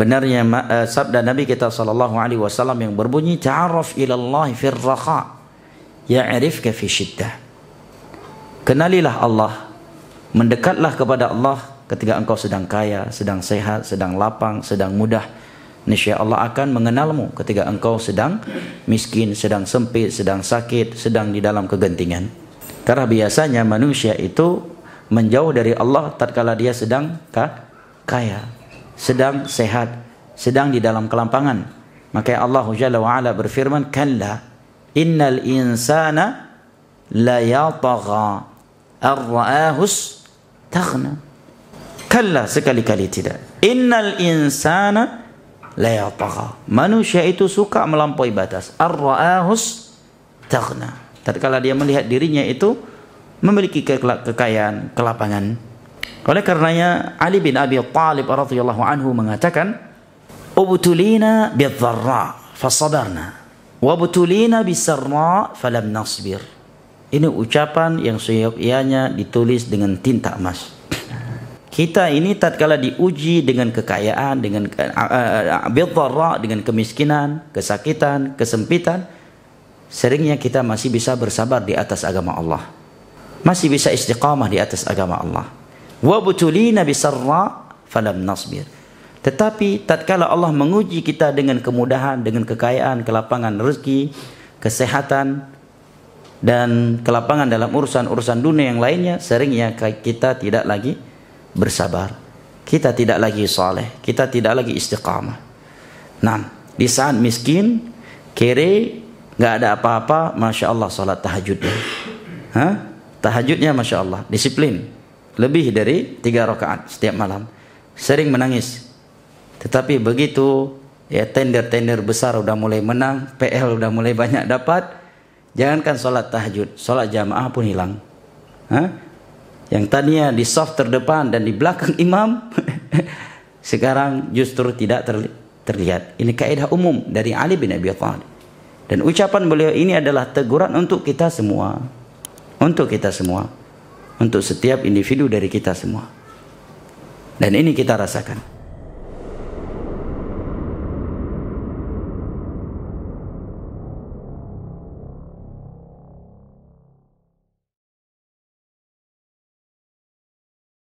benarnya uh, sabda Nabi kita sallallahu alaihi wasallam yang berbunyi ta'arraf ila fir ya'rifka fi syiddah. Kenalilah Allah, mendekatlah kepada Allah ketika engkau sedang kaya, sedang sehat, sedang lapang, sedang mudah. Niscaya Allah akan mengenalmu ketika engkau sedang miskin, sedang sempit, sedang sakit, sedang di dalam kegentingan. Karena biasanya manusia itu menjauh dari Allah tatkala dia sedang kaya, sedang sehat, sedang di dalam kelampangan. Maka Allah Jalla wa ala berfirman, "Kalla innal insana la yatagha ar-ra'ahus taghna." Kalla sekali-kali tidak. Innal insana la yatagha. Manusia itu suka melampaui batas. Ar-ra'ahus taghna. Tatkala dia melihat dirinya itu memiliki kekayaan, kelapangan, oleh karenanya Ali bin Abi Thalib radhiyallahu anhu mengatakan, "Ubtulina bidh-dharra fasabarna, wa ubtulina bis-sarra falam nasbir." Ini ucapan yang seyogyanya ditulis dengan tinta emas. Kita ini tatkala diuji dengan kekayaan, dengan uh, uh, dengan kemiskinan, kesakitan, kesempitan, seringnya kita masih bisa bersabar di atas agama Allah. Masih bisa istiqamah di atas agama Allah wa bisarra falam nasbir. Tetapi tatkala Allah menguji kita dengan kemudahan dengan kekayaan kelapangan rezeki kesehatan dan kelapangan dalam urusan-urusan dunia yang lainnya seringnya kita tidak lagi bersabar. Kita tidak lagi saleh. Kita tidak lagi istiqamah. Nah di saat miskin kere nggak ada apa-apa masya Allah salat tahajudnya. Hah? tahajudnya masya Allah. Disiplin lebih dari tiga rakaat setiap malam. Sering menangis. Tetapi begitu ya tender-tender besar udah mulai menang PL udah mulai banyak dapat jangankan sholat tahajud sholat jamaah pun hilang. Hah? yang tadinya di soft terdepan dan di belakang imam sekarang justru tidak terli terlihat. Ini kaidah umum dari Ali bin Abi Thalib. Dan ucapan beliau ini adalah teguran untuk kita semua. Untuk kita semua untuk setiap individu dari kita semua. Dan ini kita rasakan.